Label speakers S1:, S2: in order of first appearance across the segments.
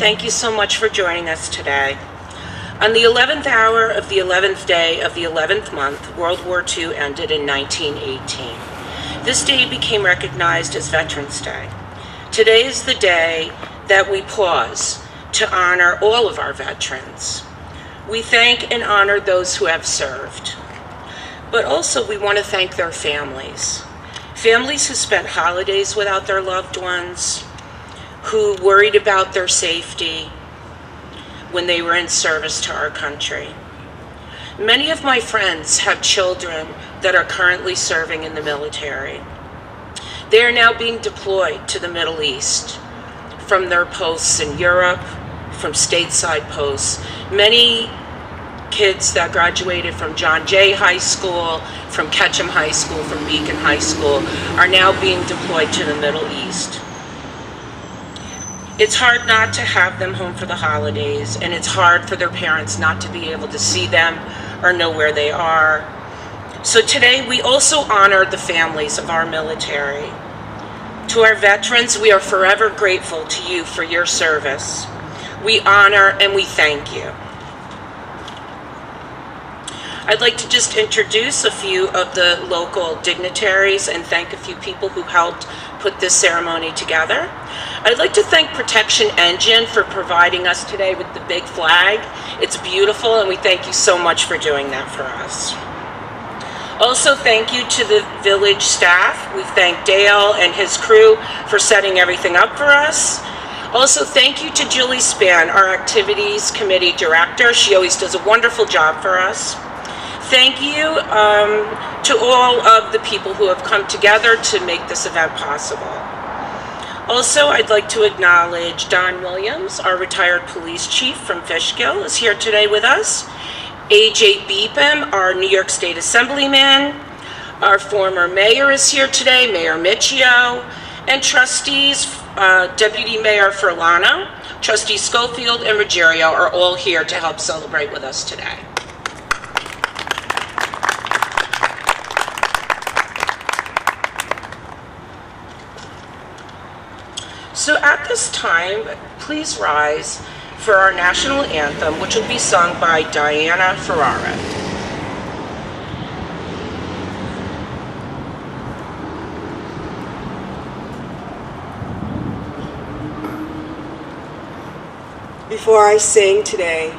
S1: Thank you so much for joining us today. On the 11th hour of the 11th day of the 11th month, World War II ended in 1918. This day became recognized as Veterans Day. Today is the day that we pause to honor all of our veterans. We thank and honor those who have served, but also we want to thank their families. Families who spent holidays without their loved ones, who worried about their safety when they were in service to our country. Many of my friends have children that are currently serving in the military. They are now being deployed to the Middle East from their posts in Europe, from stateside posts. Many kids that graduated from John Jay High School, from Ketcham High School, from Beacon High School are now being deployed to the Middle East. It's hard not to have them home for the holidays, and it's hard for their parents not to be able to see them or know where they are. So today we also honor the families of our military. To our veterans, we are forever grateful to you for your service. We honor and we thank you. I'd like to just introduce a few of the local dignitaries and thank a few people who helped put this ceremony together. I'd like to thank Protection Engine for providing us today with the big flag. It's beautiful and we thank you so much for doing that for us. Also, thank you to the village staff. We thank Dale and his crew for setting everything up for us. Also, thank you to Julie Span, our Activities Committee Director. She always does a wonderful job for us. Thank you um, to all of the people who have come together to make this event possible. Also, I'd like to acknowledge Don Williams, our retired police chief from Fishkill, is here today with us. AJ Beephan, our New York State Assemblyman. Our former mayor is here today, Mayor Miccio, and trustees, uh, Deputy Mayor Furlano, Trustee Schofield, and Ruggiero are all here to help celebrate with us today. So at this time, please rise for our national anthem, which will be sung by Diana Ferrara.
S2: Before I sing today,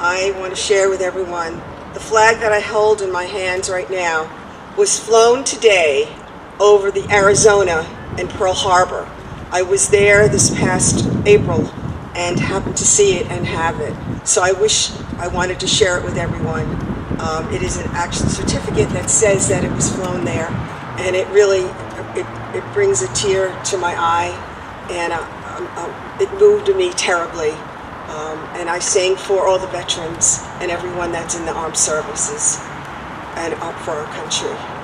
S2: I want to share with everyone the flag that I hold in my hands right now was flown today over the Arizona and Pearl Harbor. I was there this past April and happened to see it and have it. So I wish I wanted to share it with everyone. Um, it is an actual certificate that says that it was flown there, and it really it, it brings a tear to my eye, and uh, um, uh, it moved me terribly. Um, and I sang for all the veterans and everyone that's in the armed services and up for our country.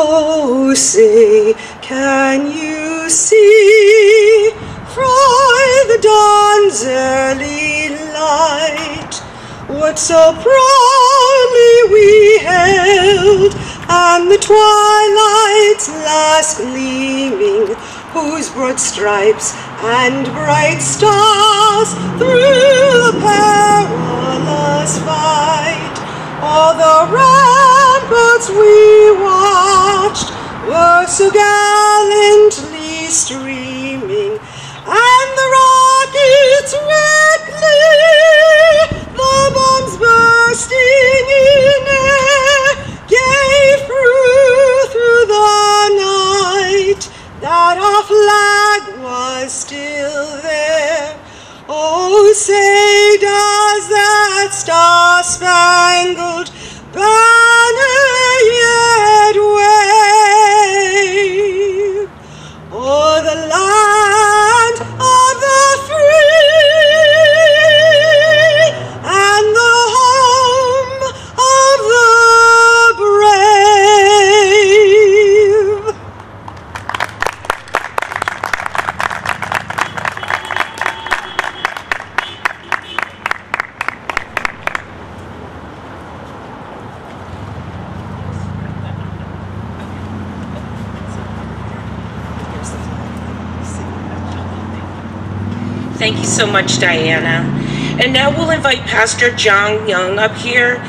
S2: Oh, say, can you see? From the dawn's early light. What so proudly we held, and the twilight's last gleaming, whose broad stripes and bright stars through the perilous gallantly streaming, and the rockets redly, the bombs bursting in air, gave through the night that our flag was still there. Oh, say does that star-spangled
S1: Thank you so much, Diana. And now we'll invite Pastor John Young up here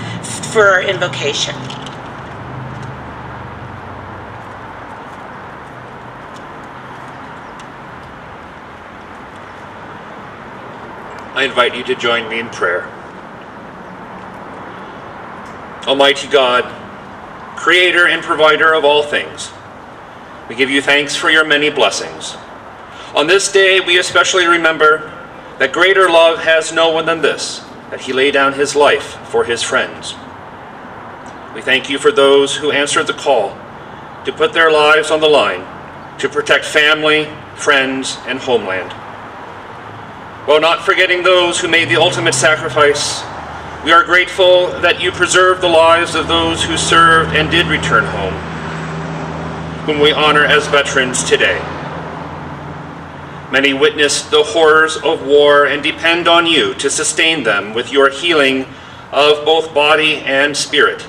S1: for our invocation.
S3: I invite you to join me in prayer. Almighty God, creator and provider of all things, we give you thanks for your many blessings. On this day, we especially remember that greater love has no one than this, that he lay down his life for his friends. We thank you for those who answered the call to put their lives on the line to protect family, friends, and homeland. While not forgetting those who made the ultimate sacrifice, we are grateful that you preserved the lives of those who served and did return home, whom we honor as veterans today. Many witnessed the horrors of war and depend on you to sustain them with your healing of both body and spirit,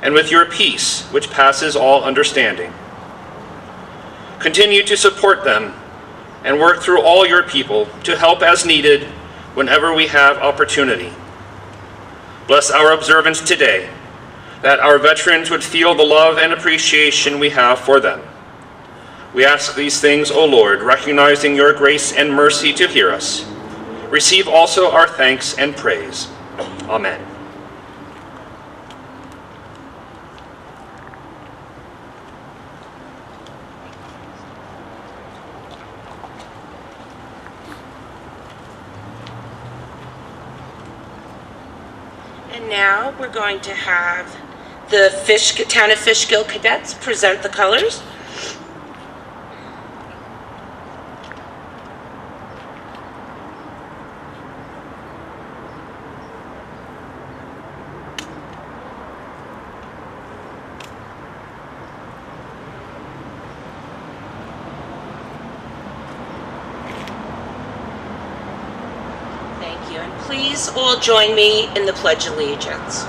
S3: and with your peace, which passes all understanding. Continue to support them and work through all your people to help as needed whenever we have opportunity. Bless our observance today, that our veterans would feel the love and appreciation we have for them. We ask these things, O Lord, recognizing your grace and mercy to hear us. Receive also our thanks and praise. Amen.
S1: And now we're going to have the Fish, Town of Fishkill cadets present the colors. Thank you. And all join me in the Pledge of Allegiance.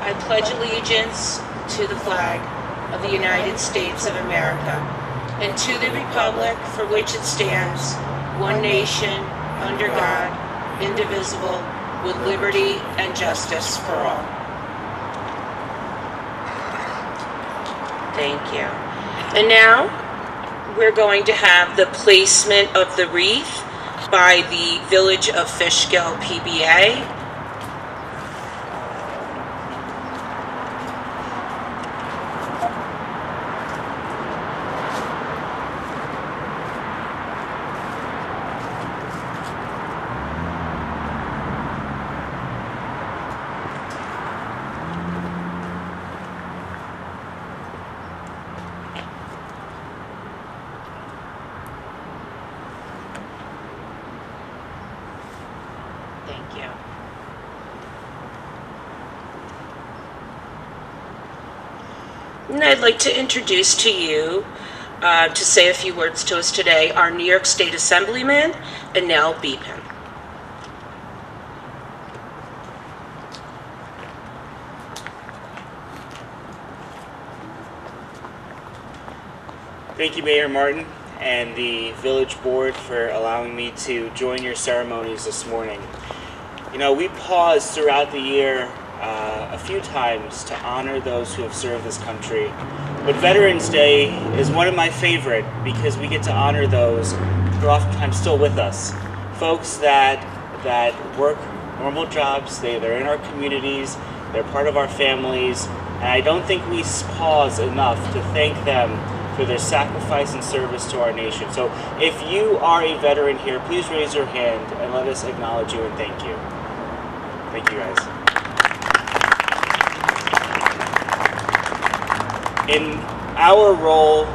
S1: I pledge allegiance to the flag of the United States of America and to the republic for which it stands, one nation, under God, indivisible, with liberty and justice for all. Thank you. And now, we're going to have the placement of the wreath by the Village of Fishkill PBA. Thank you. And I'd like to introduce to you, uh, to say a few words to us today, our New York State Assemblyman, Anil Beephan.
S4: Thank you, Mayor Martin and the village board for allowing me to join your ceremonies this morning. You know, we pause throughout the year uh, a few times to honor those who have served this country. But Veterans Day is one of my favorite because we get to honor those who are oftentimes still with us. Folks that that work normal jobs, they, they're in our communities, they're part of our families, and I don't think we pause enough to thank them for their sacrifice and service to our nation. So if you are a veteran here, please raise your hand and let us acknowledge you and thank you. Thank you guys. In our role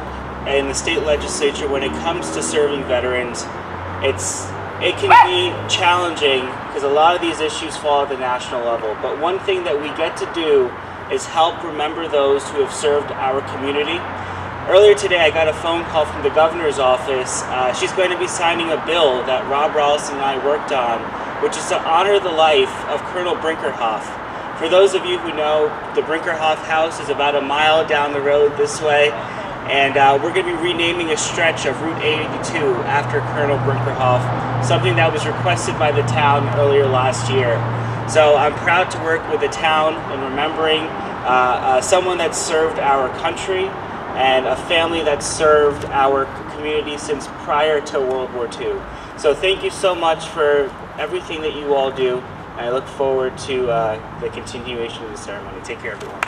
S4: in the state legislature when it comes to serving veterans, it's it can be challenging because a lot of these issues fall at the national level. But one thing that we get to do is help remember those who have served our community. Earlier today, I got a phone call from the governor's office. Uh, she's going to be signing a bill that Rob Rolison and I worked on, which is to honor the life of Colonel Brinckerhoff. For those of you who know, the Brinckerhoff house is about a mile down the road this way. And uh, we're going to be renaming a stretch of Route 82 after Colonel Brinckerhoff, something that was requested by the town earlier last year. So I'm proud to work with the town in remembering uh, uh, someone that served our country and a family that served our community since prior to World War II. So thank you so much for everything that you all do. I look forward to uh, the continuation of the ceremony. Take care, everyone.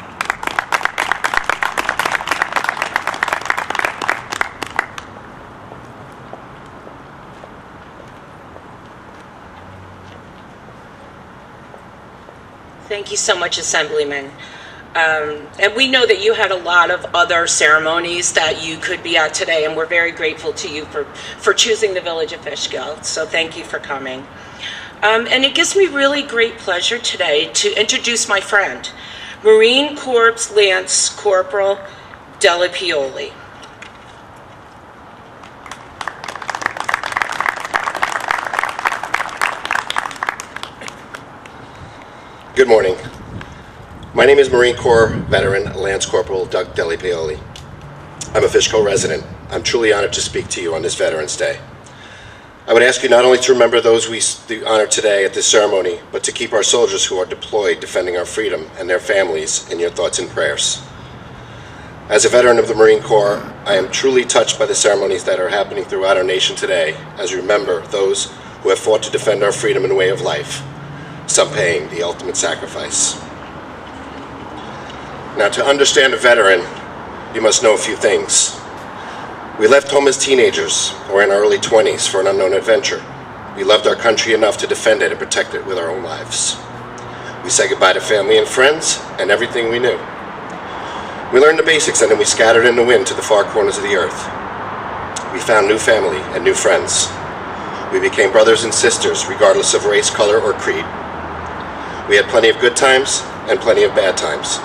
S1: Thank you so much, Assemblyman. Um, and we know that you had a lot of other ceremonies that you could be at today, and we're very grateful to you for, for choosing the Village of Fishkill. So thank you for coming. Um, and it gives me really great pleasure today to introduce my friend, Marine Corps Lance Corporal Della Pioli.
S5: Good morning. My name is Marine Corps veteran Lance Corporal Doug Deli. I'm a Fishkill resident. I'm truly honored to speak to you on this Veterans Day. I would ask you not only to remember those we honor today at this ceremony, but to keep our soldiers who are deployed defending our freedom and their families in your thoughts and prayers. As a veteran of the Marine Corps, I am truly touched by the ceremonies that are happening throughout our nation today as we remember those who have fought to defend our freedom and way of life, some paying the ultimate sacrifice. Now, to understand a veteran, you must know a few things. We left home as teenagers or in our early 20s for an unknown adventure. We loved our country enough to defend it and protect it with our own lives. We said goodbye to family and friends and everything we knew. We learned the basics and then we scattered in the wind to the far corners of the earth. We found new family and new friends. We became brothers and sisters regardless of race, color, or creed. We had plenty of good times and plenty of bad times.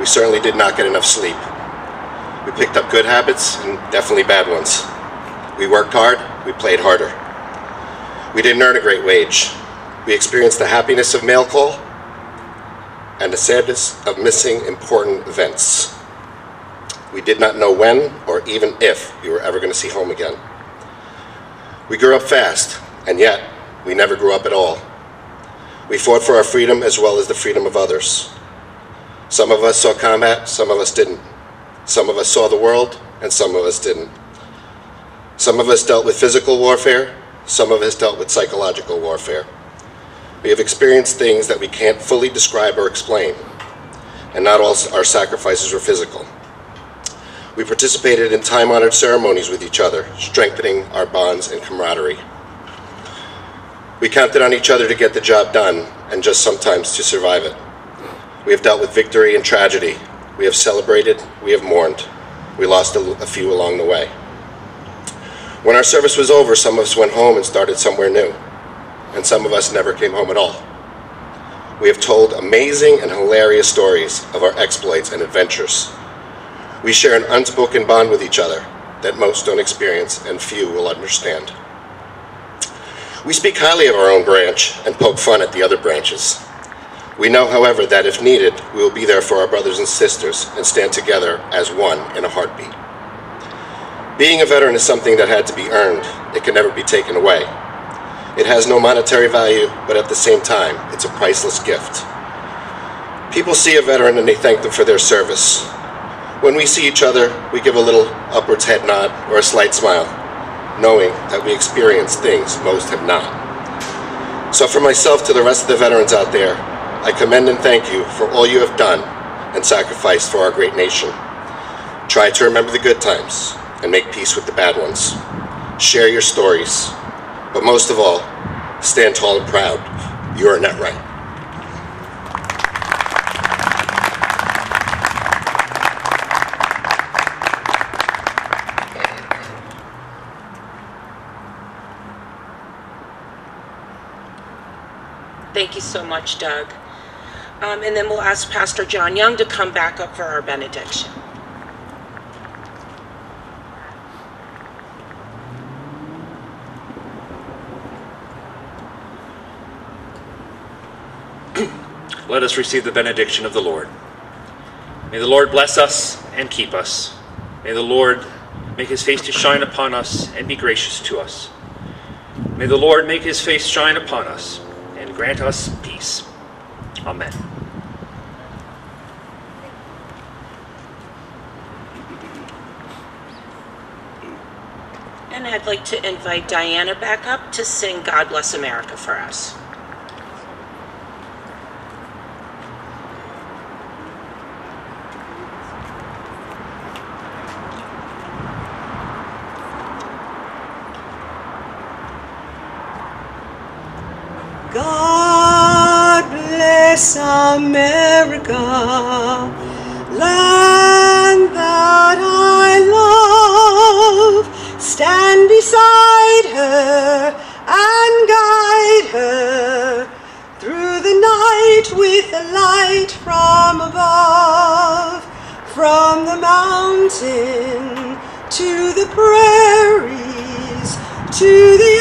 S5: We certainly did not get enough sleep. We picked up good habits and definitely bad ones. We worked hard, we played harder. We didn't earn a great wage. We experienced the happiness of mail call and the sadness of missing important events. We did not know when or even if we were ever going to see home again. We grew up fast, and yet we never grew up at all. We fought for our freedom as well as the freedom of others. Some of us saw combat, some of us didn't. Some of us saw the world, and some of us didn't. Some of us dealt with physical warfare, some of us dealt with psychological warfare. We have experienced things that we can't fully describe or explain, and not all our sacrifices were physical. We participated in time honored ceremonies with each other, strengthening our bonds and camaraderie. We counted on each other to get the job done and just sometimes to survive it. We have dealt with victory and tragedy. We have celebrated. We have mourned. We lost a, a few along the way. When our service was over, some of us went home and started somewhere new, and some of us never came home at all. We have told amazing and hilarious stories of our exploits and adventures. We share an unspoken bond with each other that most don't experience and few will understand. We speak highly of our own branch and poke fun at the other branches. We know, however, that if needed, we will be there for our brothers and sisters and stand together as one in a heartbeat. Being a veteran is something that had to be earned. It can never be taken away. It has no monetary value, but at the same time, it's a priceless gift. People see a veteran and they thank them for their service. When we see each other, we give a little upwards head nod or a slight smile, knowing that we experience things most have not. So, for myself to the rest of the veterans out there, I commend and thank you for all you have done and sacrificed for our great nation. Try to remember the good times and make peace with the bad ones. Share your stories, but most of all, stand tall and proud. You are net right.
S1: Thank you so much, Doug. Um, and then we'll ask Pastor John Young to come back up for our benediction.
S3: Let us receive the benediction of the Lord. May the Lord bless us and keep us. May the Lord make his face to shine upon us and be gracious to us. May the Lord make his face shine upon us and grant us peace. Amen.
S1: And I'd like to invite Diana back up to sing God Bless America for us.
S2: God bless Land that I love. Stand beside her and guide her through the night with the light from above. From the mountain to the prairies to the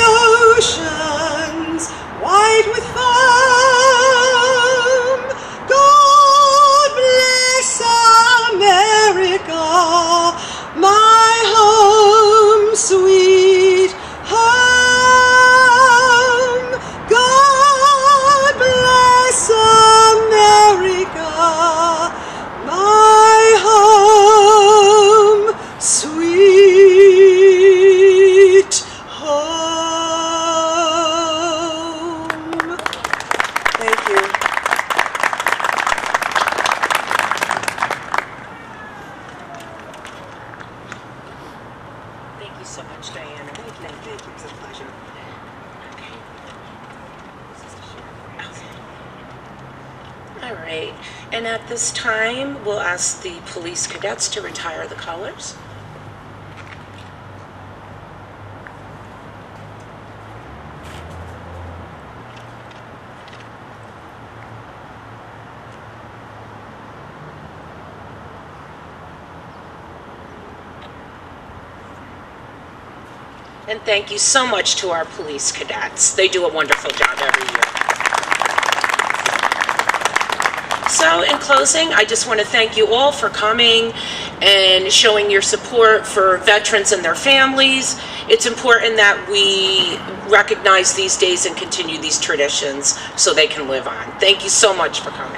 S2: oceans white with
S1: at this time, we'll ask the police cadets to retire the colors. And thank you so much to our police cadets. They do a wonderful job every year. So, in closing, I just want to thank you all for coming and showing your support for veterans and their families. It's important that we recognize these days and continue these traditions so they can live on. Thank you so much for coming.